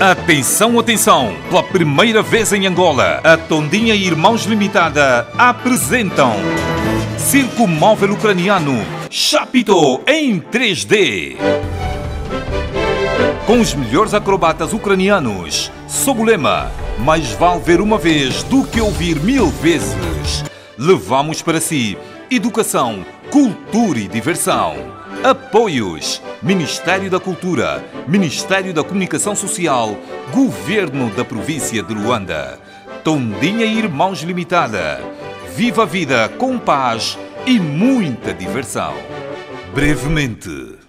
Atenção, atenção! Pela primeira vez em Angola, a Tondinha Irmãos Limitada apresentam Circo Móvel Ucraniano Chapito em 3D. Com os melhores acrobatas ucranianos, sob o lema Mais vale ver uma vez do que ouvir mil vezes. Levamos para si educação, cultura e diversão. Apoios Ministério da Cultura, Ministério da Comunicação Social, Governo da Província de Luanda. Tondinha Irmãos Limitada. Viva a vida com paz e muita diversão. Brevemente.